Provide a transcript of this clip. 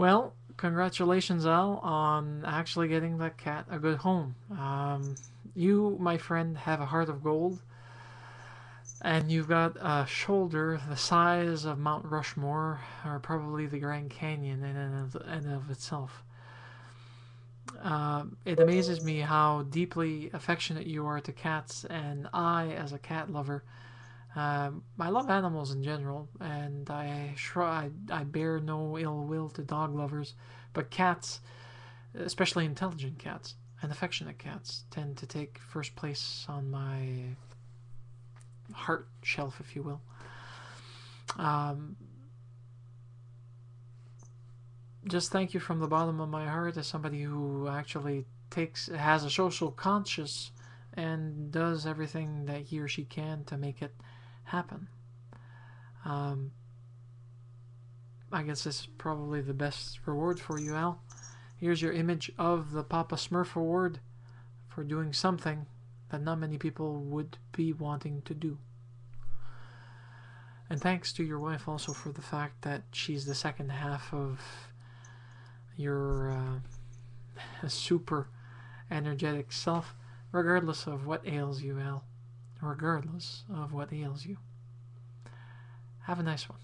Well, congratulations, Al, on actually getting that cat a good home. Um, you, my friend, have a heart of gold, and you've got a shoulder the size of Mount Rushmore, or probably the Grand Canyon in and of, in of itself. Uh, it amazes me how deeply affectionate you are to cats, and I, as a cat lover, um, I love animals in general, and I, I, I bear no ill will to dog lovers, but cats, especially intelligent cats and affectionate cats, tend to take first place on my heart shelf, if you will. Um, just thank you from the bottom of my heart as somebody who actually takes has a social conscience and does everything that he or she can to make it happen. Um, I guess this is probably the best reward for you, Al. Here's your image of the Papa Smurf Award for doing something that not many people would be wanting to do. And thanks to your wife also for the fact that she's the second half of your uh, super energetic self, regardless of what ails you, Al regardless of what ails you. Have a nice one.